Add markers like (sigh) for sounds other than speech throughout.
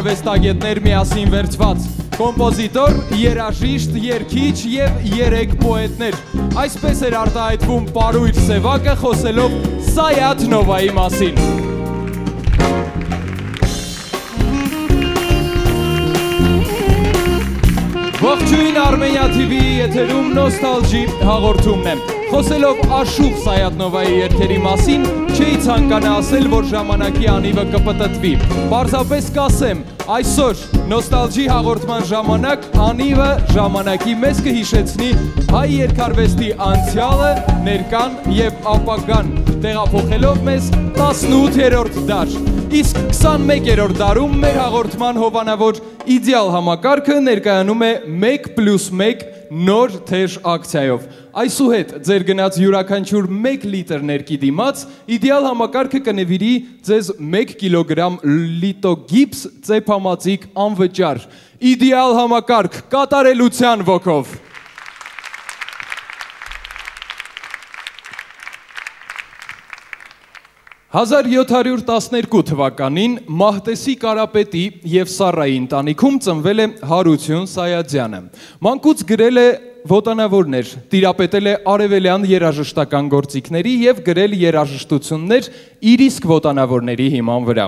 արվեստագետներ միասին վերցված։ Կոմպոզիտոր, երաժիշտ, երգիչ եւ 3 պոետներ։ Այսպես էր արտահայտվում Պարույր Սևակը խոսելով Սայաթ Նովայի մասին։ Ողջույն Արմենիա TV-ի եթերում նոստալժի հաղորդումն է։ Խոսելով Աշուխ Սայատնովայի երգերի մասին, չէի ցանկանա ասել, որ ժամանակի անիվը կպտտվի։ Պարզապես կասեմ, այսօր նոստալժի հաղորդման ժամանակ անիվը ժամանակի մեզ կհիշեցնի հայ երկարվեստի անցյալը, ներկան եւ ապագան, տեղափոխելով մեզ 18-րդ դար։ Իսկ 21-րդ դարում մեր հաղորդման հովանավոր իդեալ համակարգը ներկայանում է 1+1 նոր թեժ ակցիայով։ Այսուհետ ձեր գնաց յուրաքանչյուր 1 լիտր ներկի դիմաց իդեալ համակարգը կնվիրի ձեզ 1 կիլոգրամ լիտոգիպս ծեփամածիկ անվճար։ Իդեալ համակարգ կատարելության ոգով։ «1712 թվականին Մահտեսի Կարապետի եւ Սարայի ընտանիքում ծնվել է Հարություն Սայադյանը։ Մանկուց գրել է ոտանավորներ, տիրապետել է արևելյան երաժշտական գործիքների եւ գրել երաժշտություններ իր իսկ ոտանավորների հիման վրա։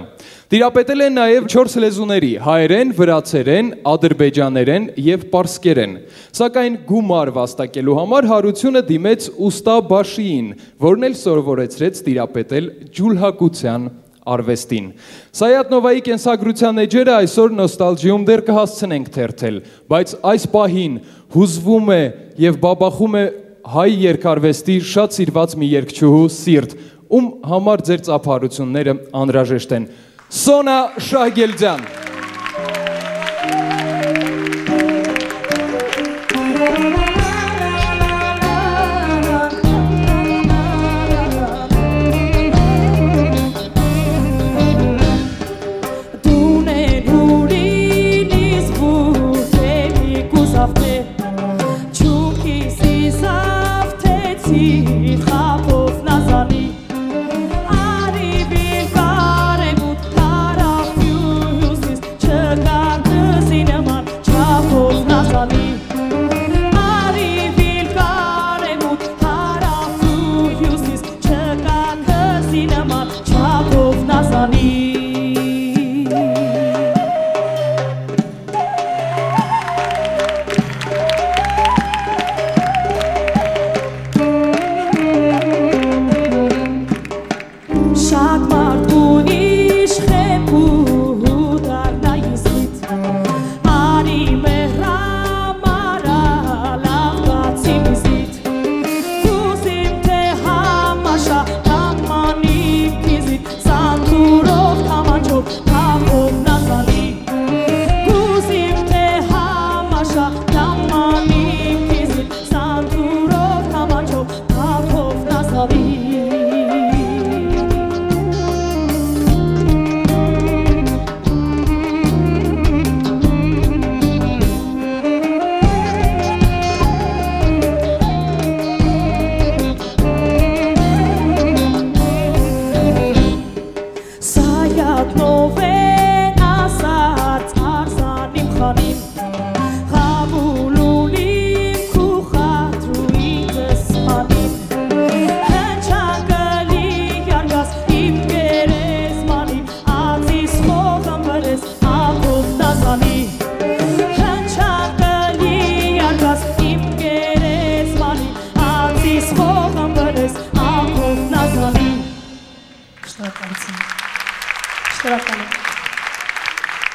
Տիրապետել է նաեւ 4 լեզուների՝ հայերեն, վրացերեն, ադրբեջաներեն եւ պարսկերեն։ Սակայն գումար վաստակելու համար Հարությունը դիմեց ուստա Բաշիին, որն էլ սովորեցրեց տիրապետել ջուլհակության արվեստին։ Սայատնովայի կենսագրության էջերը այսօր նոստալժիում դեռ կհասցնենք թերթել, բայց այս պահին հուզվում է եւ բաբախում է հայ երկարվեստի շատ սիրված մի երգչուհու սիրտ, ում համար ձեր ծափարությունները անհրաժեշտ են։ Սոնա Շահգելդյան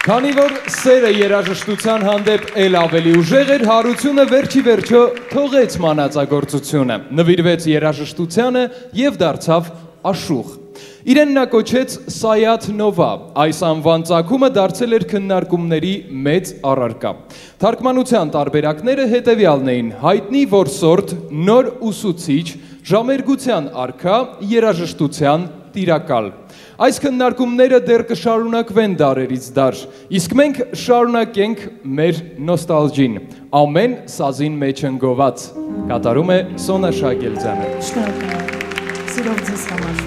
Քանի որ սերը երաժշտության հանդեպ ել ավելի ուժեղ էր, հարությունը վերջի վերջո թողեց մանածագործությունը, նվիրվեց երաժշտությանը եւ դարձավ աշուղ։ Իրեն նա կոչեց Սայաթ Նովա։ Այս անվան ցակումը դարձել էր քննարկումների մեծ առարկա։ Թարգմանության տարբերակները հետևյալն էին. հայտնի որսորդ, նոր ուսուցիչ, ժամերգության արքա, երաժշտության տիրակալ։ Այս քննարկումները դեռ կշարունակվեն դարերից դար, իսկ մենք շարունակենք մեր նոստալջին։ Ամեն սազին մեջ ընկոված։ Կատարում է Սոնա Շագելձյանը։ Շնորհակալ եմ։ Սիրով ձեզ համար։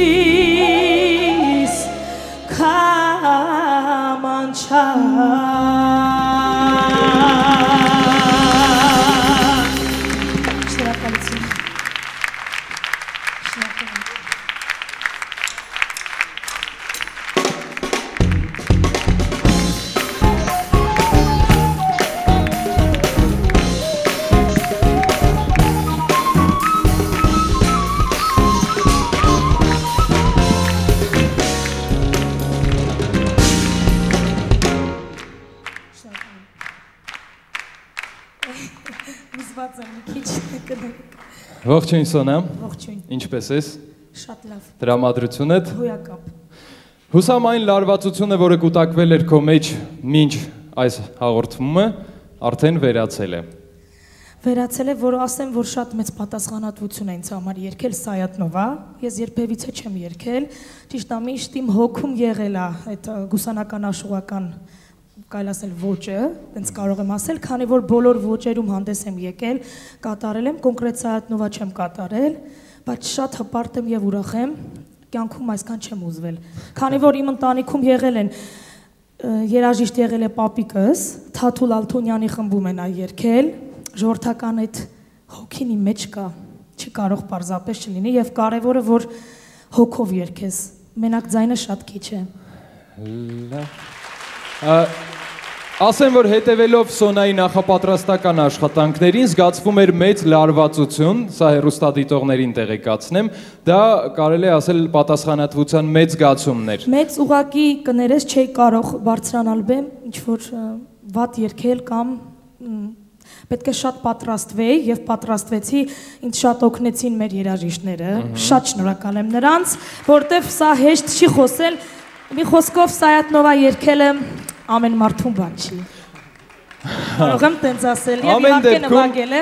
this common child. Ողջույն Սոնա, Ողջույն։ ինչպե՞ս ես։ Շատ լավ։ Դրամատրությունդ Հոյակապ։ Հուսամ այն լարվածությունը, որը կուտակվել էր քո մեջ մինչ այս հաղորդումը, արդեն վերացել է։ Վերացել է, որ ասեմ, որ շատ մեծ պատասխանատվություն է ինձ համար երկել Սայատնովա։ Ես երբևիցե չեմ երկել։ Ճիշտ է, միշտ իմ հոգում եղել է այդ գուսանական աշուղական կարելի ասել ոճը, տենց կարող եմ ասել, քանի որ բոլոր ոճերում հանդես եմ եկել, կատարել եմ, կոնկրետ Սայատնովա չեմ կատարել, բայց շատ հպարտ եմ եւ ուրախ եմ, կյանքում այսքան չեմ ուզվել։ Քանի որ իմ ընտանիքում եղել են երաժիշտ եղել է պապիկս, Թաթուլ Ալթունյանի խմբում են այ երգել, ժողովրդական այդ հոգին իմ մեջ կա, չի կարող պարզապես չլինի եւ կարեւորը որ հոգով երգես։ Մենակ ձայնը շատ քիչ է։ Ա, Ասեմ, որ հետևելով Սոնայի նախապատրաստական աշխատանքներին զգացվում էր մեծ լարվածություն, սա հերոստատիտողներին տեղեկացնեմ, դա կարելի է ասել պատասխանատվության մեծ զգացումներ։ Մեծ ուղակի կներես չէի կարող բարձրանալ բեմ, ինչ որ վատ երգել կամ պետք է շատ պատրաստվեի եւ պատրաստվեցի, ինձ շատ օգնեցին մեր երաժիշտները, շատ շնորհակալ եմ նրանց, որտեվ սա հեշտ չի խոսել, մի խոսքով Սայատնովա երգելը ամեն մարդուն բան չի։ Կարող եմ տենց ասել եւ իհարկե նվագել է։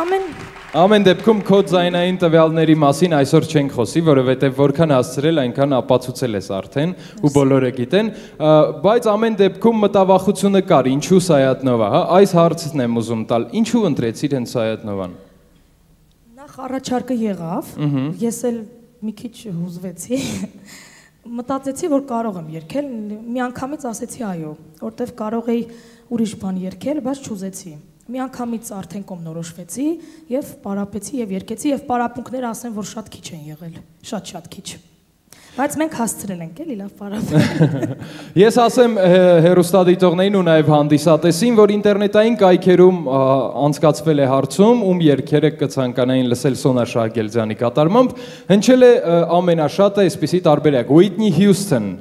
Ամեն Ամեն դեպքում քո ձայնային տվյալների մասին այսօր չենք խոսի, որովհետև որքան հասցրել, այնքան ապացուցել ես արդեն ու բոլորը գիտեն, բայց ամեն դեպքում մտավախությունը կար, ինչու Սայատնովա, հա, այս հարցն եմ ուզում տալ, ինչու ընտրեցիր հենց Սայատնովան։ Նախ առաջարկը եղավ, ես էլ մի քիչ հուզվեցի։ Մտածեցի, որ կարող եմ երգել, մի անգամից ասեցի այո, որտեվ կարող էի ուրիշ բան երգել, բայց չուզեցի։ Մի անգամից արդեն կողմնորոշվեցի եւ պարապեցի եւ երգեցի եւ պարապմունքները ասեմ, որ շատ քիչ են եղել, շատ-շատ քիչ։ Բայց մենք հասցրել ենք էլի լավ պարապել։ (laughs) Ես ասեմ հերոստադիտողներին ու նաև հանդիսատեսին, որ ինտերնետային կայքերում անցկացվել է հարցում, ում երկերը կցանկանային լսել Սոնա Շահգելձյանի կատարմամբ, հնչել է ամենաշատը այսպիսի տարբերակ Whitney Houston։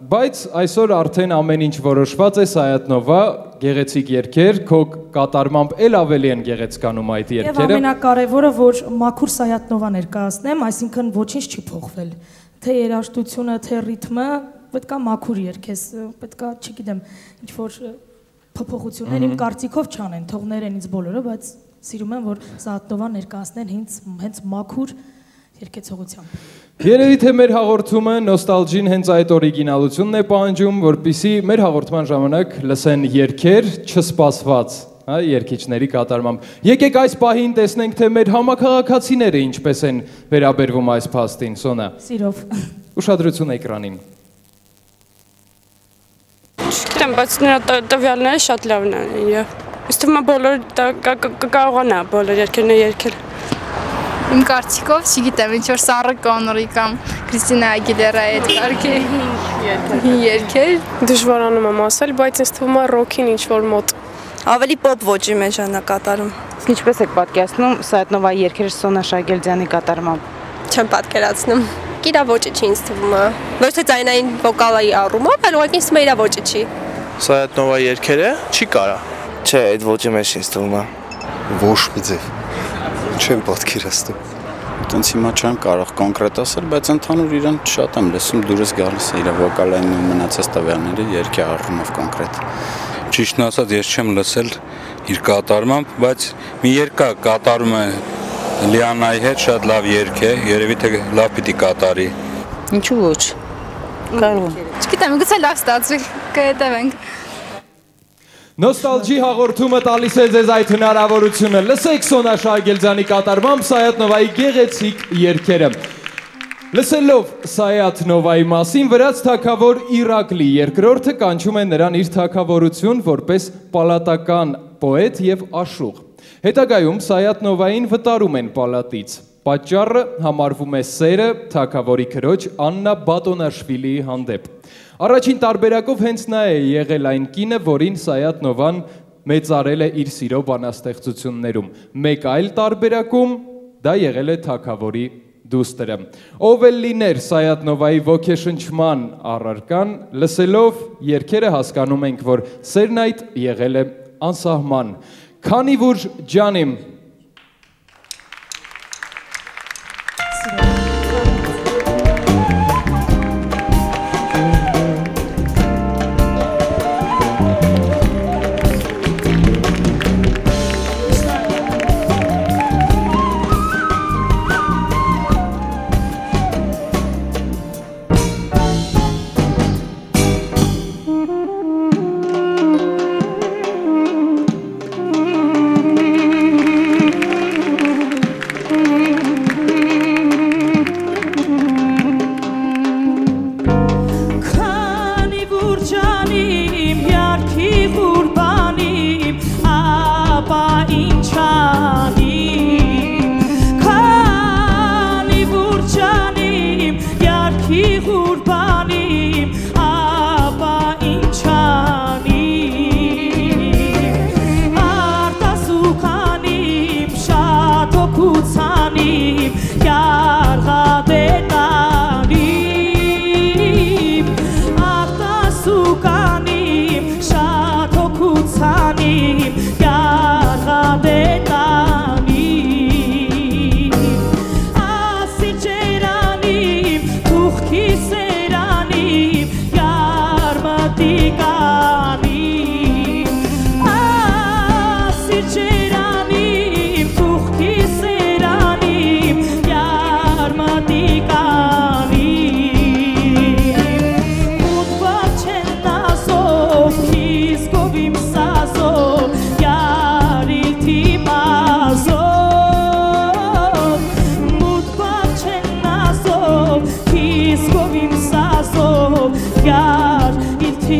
Բայց այսօր արդեն ամեն ինչ որոշված է Սայատնովա, գեղեցիկ երգեր, քո կատարմամբ ել ավելի են գեղեցկանում այդ Եվ երգերը։ ամենակարևորը, որ Մաքուր Սայատնովա ներկայացնեմ, այսինքն ոչինչ չի փոխվել։ Թե երաժշտությունը, թե ռիթմը, պետքա մաքուր երգես, պետքա, չգիտեմ, ինչ որ փոփոխություններ իմ կարծիքով չանեն, թողներ են ինձ բոլորը, բայց սիրում եմ, որ Սայատնովան ներկայացնեն հենց հենց մաքուր երգեցողությամբ։ Երևի թե մեր հաղորդումը նոստալջին հենց այդ օրիգինալությունն է պահանջում, որpիսի մեր հաղորդման ժամանակ լսեն երգեր չսպասված, հա, երգիչների կատարմամբ։ Եկեք այս պահին տեսնենք, թե մեր համակարգացիները ինչպես են վերաբերվում այս փաստին, Սոնա։ Սիրով։ Ուշադրություն էկրանին։ Չգիտեմ, բայց նրա տվյալները շատ լավն են։ Եվ Իս թվում է բոլոր դա- կա- կա- կկարողանա բոլոր երկերները երկել։ Իմ կարծիքով, չգիտեմ, ինչ որ Սառը Կոնորի կամ Քրիստինա Ագիլերայի այդ կարգի երգեր Դժվարանում եմ ասել, բայց ինձ թվում է ռոքին ինչ որ մոտ։ Ավելի pop ոճի մեջ է նա կատարում։ Ինչպես եք պատկերացնում Սայատնովայի երգերը Սոնա Շագելձյանի կատարմամբ։ չեմ պատկերացնում։ Իրա ոճը չի ինձ թվում է։ Ոչ թե ձայնային վոկալայի առումով, այլ ուղղակի ինձ թվում է իրա ոճը չի։ Սայատնովա երկերը չի կարա։ Չէ, այդ ոճի մեջ ինձ թվում է։ Ոչ մի ձև։ Չեմ պատկերացնում։ Տենց հիմա չեմ կարող կոնկրետ ասել, բայց ընդհանուր իրան շատ եմ լսում, դուրս գալիս է իր վոկալային ու մնացած տվյալները երկի առումով կոնկրետ։ Ճիշտն ասած, ես չեմ լսել իր կատարմամբ, բայց մի երկ կա կատարում է Լիանայի հետ շատ լավ երգ է, երևի թե լավ պիտի կատարի։ Ինչու ոչ։ Կարող եմ։ Չգիտեմ, գուցե լավ ստացվի, կհետևենք։ Նոստալջի հաղորդումը տալիս է ձեզ այդ հնարավորությունը։ Լսեք Սոնա Շահգելձյանի կատարմամբ Սայատնովայի գեղեցիկ երգերը։ Լսելով Սայատնովայի մասին վրաց թակավոր Իրակլի երկրորդը կանչում է նրան իր թակավորություն որպես պալատական պոետ եւ աշուղ։ Հետագայում Սայատնովային վտարում են պալատից։ Պատճառը համարվում է սերը թակավորի քրոջ Աննա Բատոնաշվիլիի հանդեպ։ Առաջին տարբերակով հենց նա է եղել այն կինը, որին Սայատնովան մեծարել է իր սիրո բանաստեղծություններում։ Մեկ այլ տարբերակում դա եղել է թակավորի դուստրը։ Ով էլ լիներ Սայատնովայի ոգեշնչման առարկան, լսելով երկերը հասկանում ենք, որ սերն այդ եղել է անսահման։ Քանի որ ջանիմ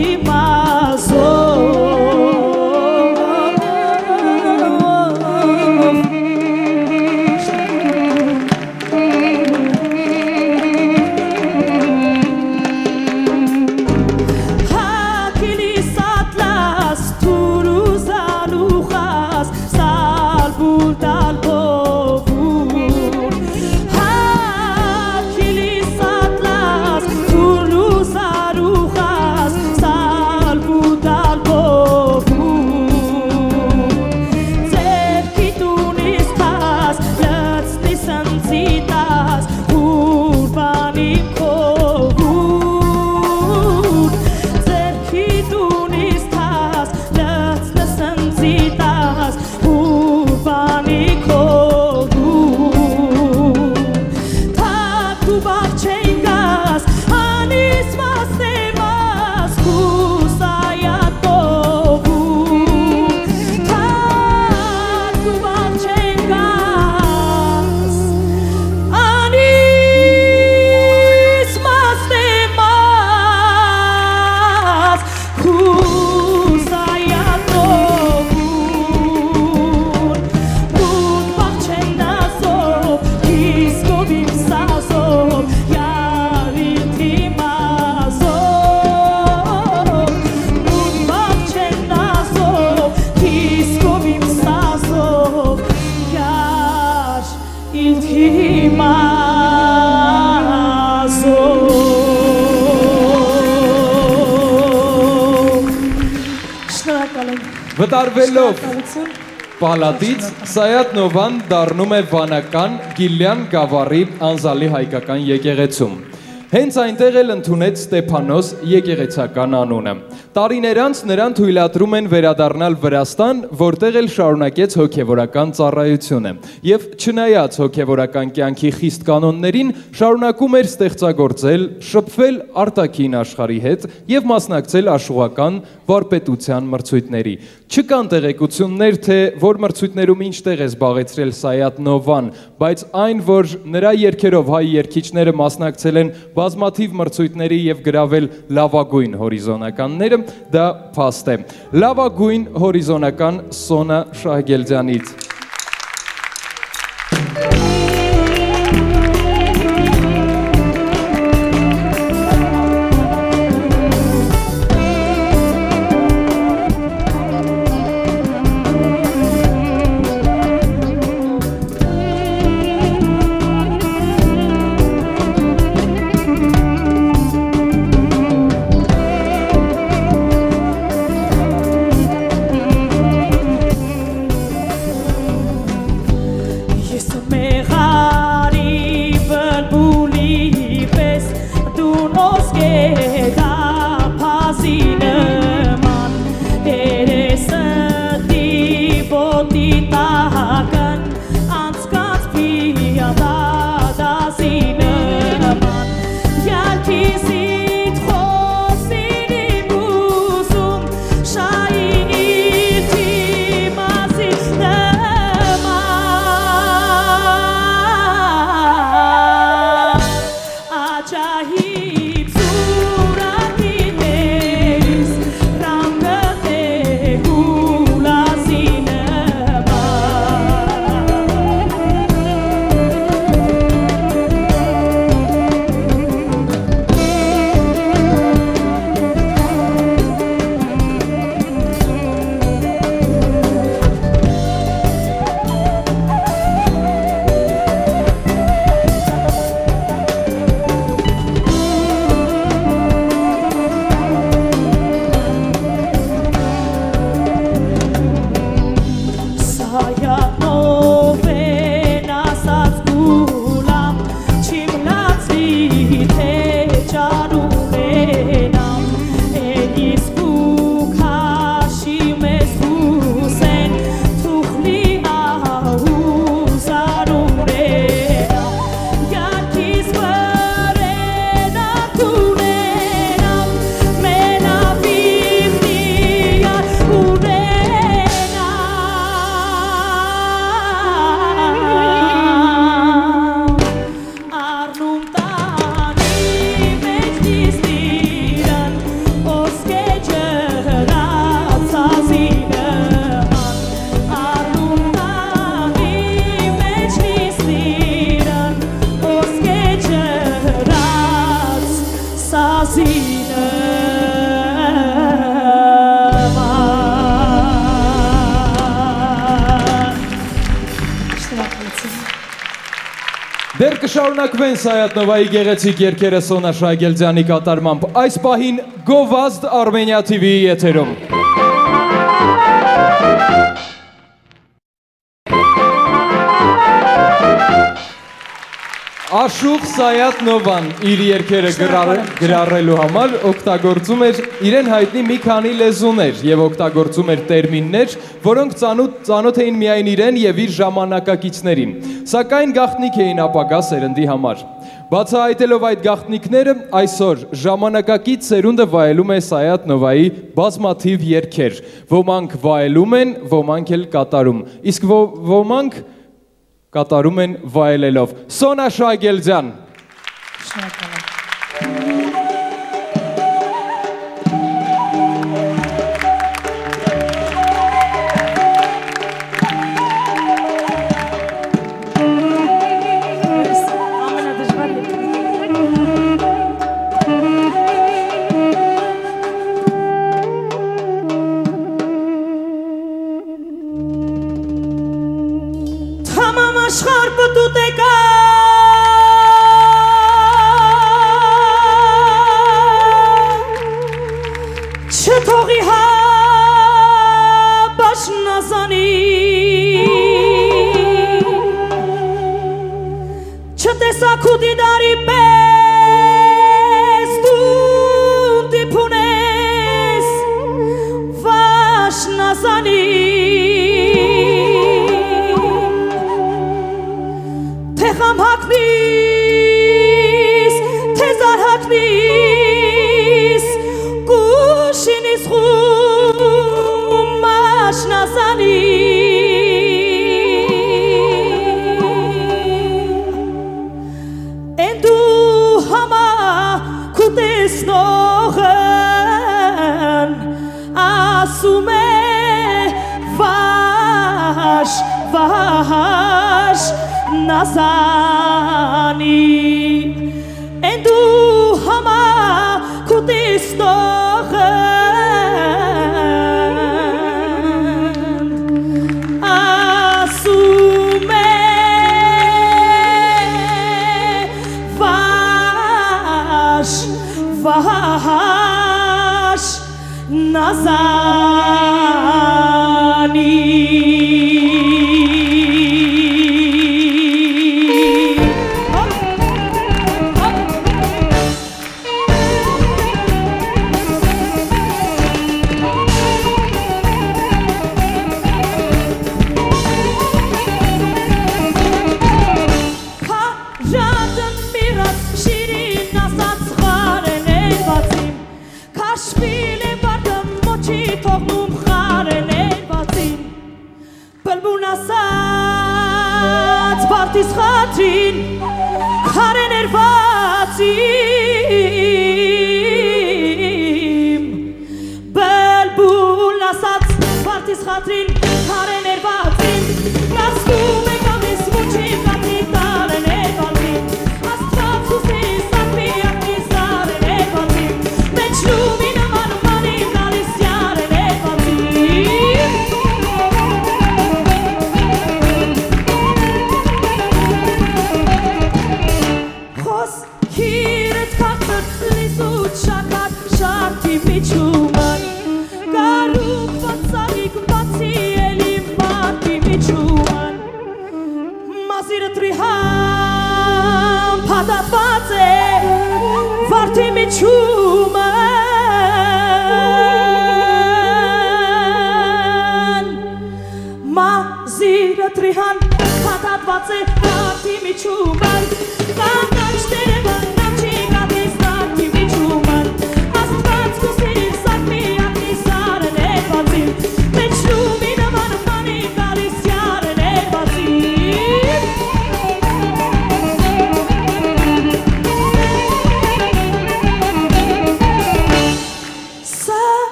Curitiba Պալատից Սայաթ Նովան դառնում է վանական Գիլյան Գավառի անզալի հայկական եկեղեցում։ Հենց այնտեղ էլ ընդունեց Ստեփանոս եկեղեցական անունը։ Տարիներ անց նրան թույլատրում են վերադառնալ Վրաստան, որտեղ էլ շարունակեց հոգևորական ծառայությունը։ Եվ չնայած հոգևորական կյանքի խիստ կանոններին, շարունակում էր ստեղծագործել, շփվել արտաքին աշխարհի հետ եւ մասնակցել աշխուղական վարպետության մրցույթների։ Չկան տեղեկություններ, թե որ մրցույթներում ինչ տեղ է զբաղեցրել Սայաթ Նովան, բայց այն, որ նրա երկերով հայ երգիչները մասնակցել են բազմաթիվ մրցույթների եւ գրավել լավագույն հորիզոնականները, դա փաստ է։ Լավագույն հորիզոնական Սոնա Շահգելձյանից Դեռ կշարունակվեն Սայատնովայի գեղեցիկ երկերը Սոնա Շահգելձյանի կատարմամբ։ Այս պահին Գովազդ Արմենիա TV-ի եթերում։ Աշուխ Սայատնովան իր երկերը գրառելու համար օգտագործում էր իրեն հայտնի մի քանի լեզուներ եւ օգտագործում էր տերմիններ, որոնք ծանոթ ծանոթ էին միայն իրեն եւ իր ժամանակակիցներին, սակայն գաղտնիք էին ապագա սերնդի համար։ Բացահայտելով այդ գաղտնիքները, այսօր ժամանակակից սերունդը վայելում է Սայատնովայի բազմաթիվ երգեր, ոմանք վայելում են, ոմանք էլ կատարում։ Իսկ ոմանք ո, կատարում են վայելելով։ Սոնա Շագելյան։ Շնորհակալ եմ։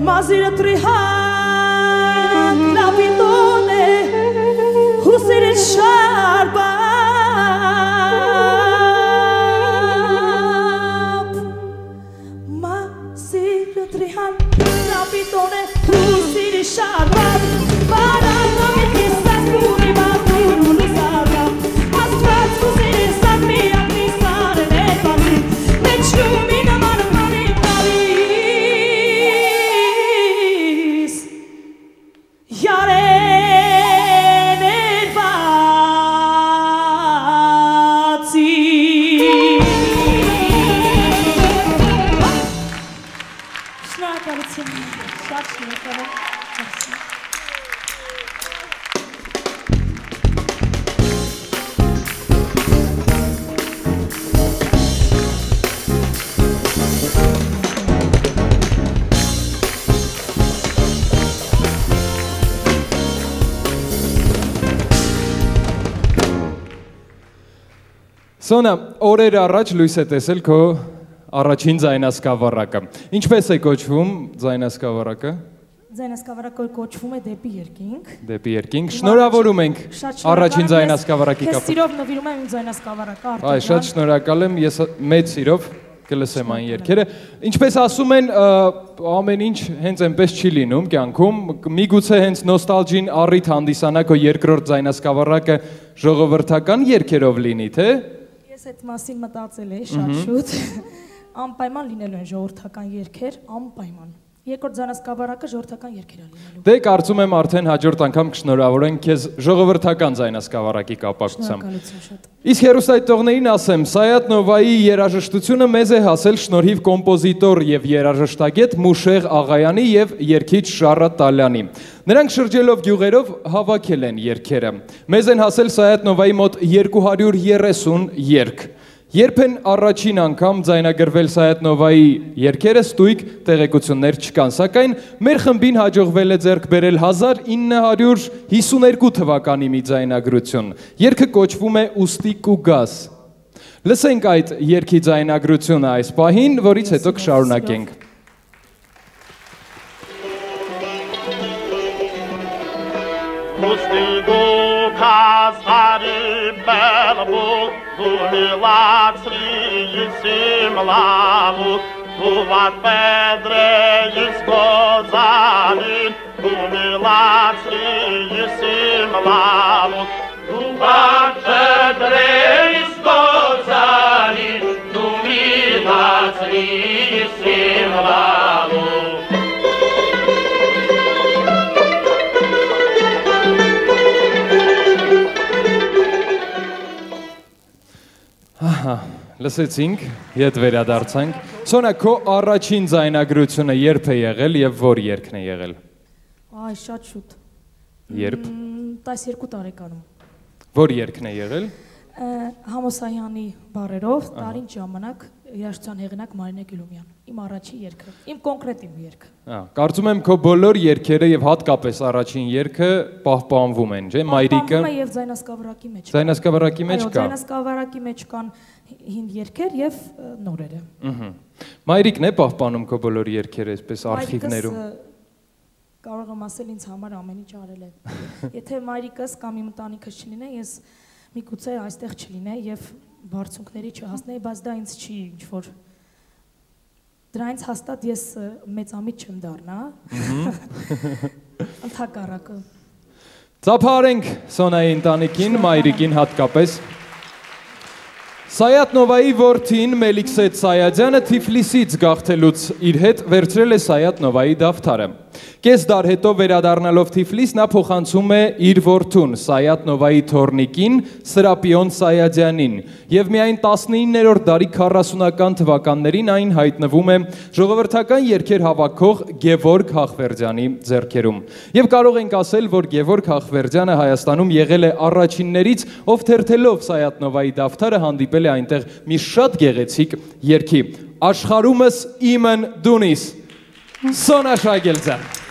Mas ir trihat la vidone Husirin sharbat Սոնա, օրեր առաջ լույս է տեսել քո առաջին ձայնասկավառակը։ Ինչպես է կոչվում ձայնասկավառակը։ Ձայնասկավառակը կոչվում է դեպի երկինք։ Դեպի երկինք։ Շնորհավորում ենք առաջին Քեզ կապը։ սիրով նվիրում եմ իմ ձայնասկավառակը Արտուր։ Այ շատ շնորհակալ եմ, ես մեծ սիրով կլսեմ այն երգերը։ Ինչպես ասում են, ամեն ինչ հենց այնպես չի լինում կյանքում։ Միգուցե հենց նոստալջին առիթ հանդիսանա քո երկրորդ ձայնասկավառակը ժողովրդական երգերով լինի, թե։ Ես այդ մասին մտածել էի շատ շուտ։ (laughs) Անպայման լինելու են ժողովրդական երգեր, անպայման։ Երկրորդ ձայնասկավառակը ժողովրդական երգեր է լինելու։ Դե կարծում եմ արդեն հաջորդ անգամ կշնորհավորենք քեզ ժողովրդական ձայնասկավառակի կապակցությամբ։ Շնորհակալություն շատ։ Իսկ հերոսայտողներին ասեմ, Սայաթ Նովայի երաժշտությունը մեզ է հասել շնորհիվ կոմպոզիտոր եւ երաժշտագետ Մուշեղ Աղայանի եւ երգիչ Շարա Տալյանի։ Նրանք շրջելով գյուղերով հավաքել են երգերը։ Մեզ են հասել Սայաթ Նովայի մոտ 230 երգ։ Երբ են առաջին անգամ ձայնագրվել Սայաթ Նովայի երգերը ստույգ տեղեկություններ չկան, սակայն մեր խմբին հաջողվել է ձեռք բերել 1952 թվականի մի ձայնագրություն։ Երգը կոչվում է Ուստի կուգաս։ Լսենք այդ երգի ձայնագրությունը այս պահին, որից հետո կշարունակենք։ Mustigu kazari belbu Кулації всім лаву, Куват Педре із козами, Кумилації всім лаву, Куват Педре із козами, Кумилації всім лаву. Ահա, լսեցինք, ետ վերադարձանք։ Սոնա, քո առաջին ձայնագրությունը երբ է եղել եւ որ երգն է եղել։ Այ շատ շուտ։ Երբ։ Մ, 12 տարեկանում։ Որ երգն է եղել։ Համոսայանի բարերով տարին ժամանակ երաժշտության հեղինակ Մարինե Գյուլումյան։ Իմ առաջին երգը, իմ կոնկրետ իմ երգը։ Ահա, կարծում եմ քո բոլոր երգերը եւ հատկապես առաջին երգը պահպանվում են, չէ՞։ Մայրիկը Պահպանվում է եւ ձայնասկավառակի մեջ։ կա։ Ձայնասկավառակի մեջ Այո, կա։ Ձայնասկավառակի մեջ կան հին երգեր եւ նորերը։ Ահա։ Մայրիկն է պահպանում քո բոլոր երգերը այսպես արխիվներում։ կարող եմ ասել ինձ համար ամեն ինչ արել է։ (laughs) Եթե մայրիկս կամ իմ ընտանիքս չլինե, ես միգուցե այստեղ չլինեի եւ բարձունքների չհասնեի, բայց դա ինձ չի ինչ որ դրանից հաստատ ես մեծամիտ չեմ դառնա։ (laughs) Ընթակառակը։ Ծափարենք Սոնայի ընտանիքին, Մայրիկին հատկապես։ Սայաթ Նովայի որդին Մելիքսետ Սայադյանը Թիֆլիսից գաղթելուց իր հետ վերցրել է Սայաթ Նովայի դավթարը։ Կես դար հետո վերադառնալով Թիֆլիս նա փոխանցում է իր որդուն Սայաթ Նովայի թորնիկին Սրապիոն Սայադյանին եւ միայն 19-րդ դարի 40-ական թվականներին այն հայտնվում է ժողովրդական երգեր հավաքող Գևորգ Հախվերդյանի ձեռքերում։ Եվ կարող ենք ասել, որ Գևորգ Հախվերդյանը Հայաստանում եղել է առաջիններից, ով թերթելով Սայաթ Նովայի դավթարը հանդիպել է այնտեղ մի շատ գեղեցիկ երգի։ Աշխարհումս իմն դունիս։ Սոնա Շագելձյան։ Աշխարհումս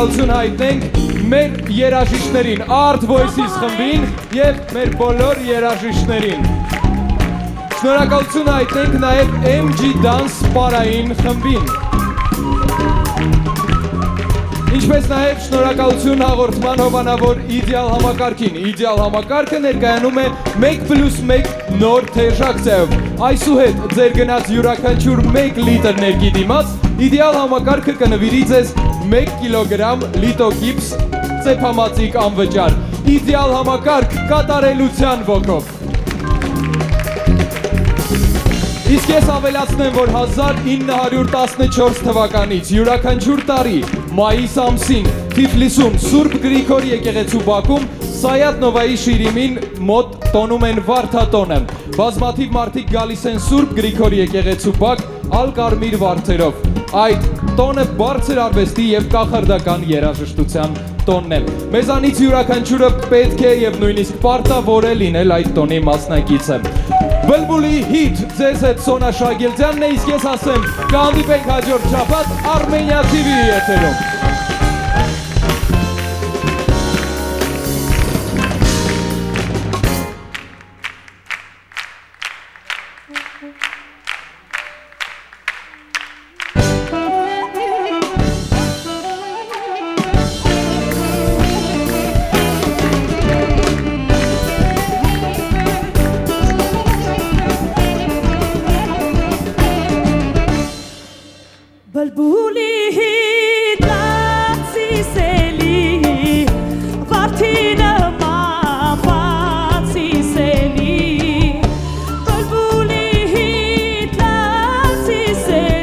շնորհակալություն հայտնենք մեր երաժիշտներին, Art Voices խմբին եւ մեր բոլոր երաժիշտներին։ Շնորհակալություն հայտնենք նաեւ MG Dance Պարային խմբին։ Ինչպես նաև շնորհակալություն հաղորդման հովանավոր իդեալ համակարգին։ Իդեալ համակարգը ներկայանում է 1+1 նոր թեժակցայով։ Այսուհետ ձեր գնաց յուրաքանչյուր 1 լիտր ներկի դիմաց իդեալ համակարգը կնվիրի ձեզ 1 կիլոգրամ լիտոկիպս ծեփամածիկ անվճար։ Իդեալ համակարգ կատարելության ոգով։ Իսկ ես ավելացնեմ, որ 1914 թվականից յուրաքանչյուր տարի մայիս ամսին Թիֆլիսում Սուրբ Գրիգոր եկեղեցու բակում Սայատ Նովայի շիրիմին մոտ տոնում են վարդատոնը։ Բազմաթիվ մարդիկ գալիս են Սուրբ Գրիգոր եկեղեցու բակ ալ-կարմիր վարդերով։ Այդ տոնը բարձր արվեստի եւ կախարդական երաժշտության տոնն է։ Մեզանից յուրաքանչյուրը պետք է եւ նույնիսկ պարտավոր է լինել այդ տոնի մասնակիցը։ Բլբուլի հիթ ձեզ հետ Սոնա Շագելցյանն է, իսկ ես ասեմ կհանդիպենք հաջորդ շաբաթ Armenia TV-ի եթերում։ say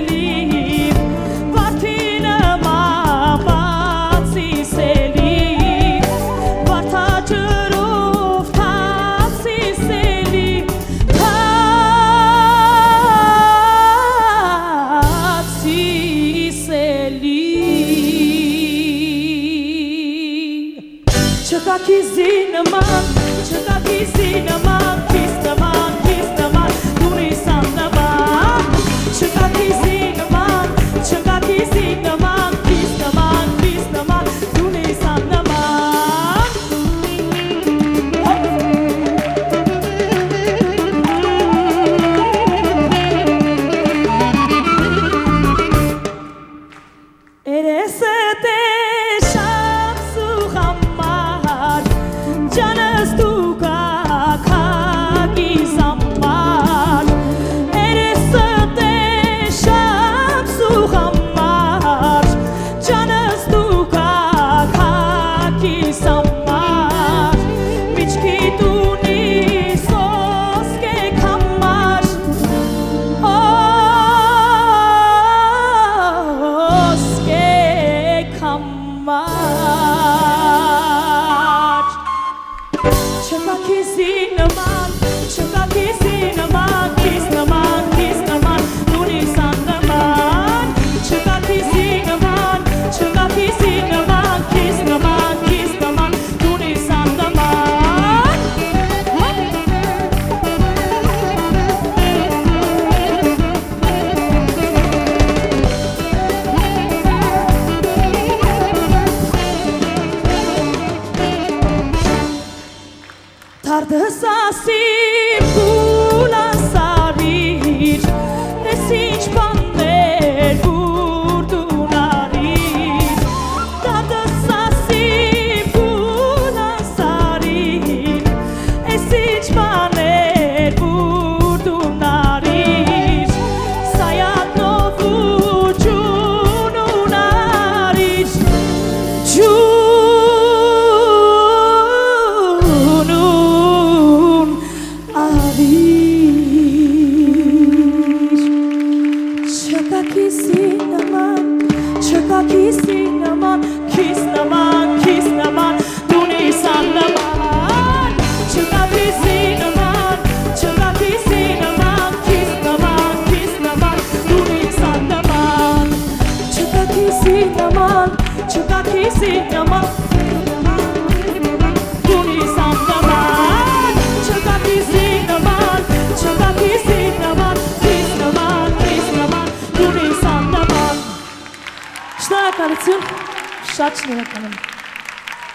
Շնորհակալություն։ Շատ շնորհակալ եմ։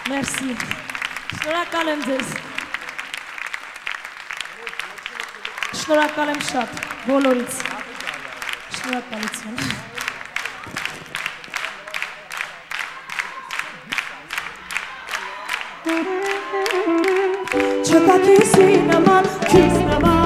Մերսի։ Շնորհակալ եմ ձեզ։ Շնորհակալ եմ շատ բոլորից։ Շնորհակալություն։ Չկա քիսի նման, քիս նման,